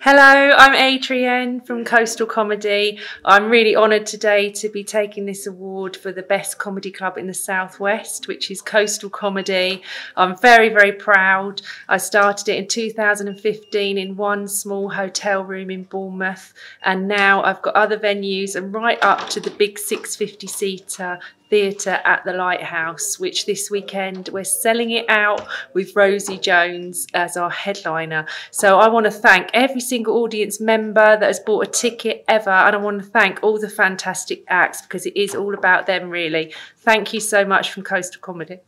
Hello, I'm Adrienne from Coastal Comedy. I'm really honoured today to be taking this award for the best comedy club in the Southwest, which is Coastal Comedy. I'm very, very proud. I started it in 2015 in one small hotel room in Bournemouth, and now I've got other venues and right up to the big 650 seater theatre at the Lighthouse, which this weekend we're selling it out with Rosie Jones as our headliner. So I want to thank every single audience member that has bought a ticket ever, and I want to thank all the fantastic acts because it is all about them, really. Thank you so much from Coastal Comedy.